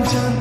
done.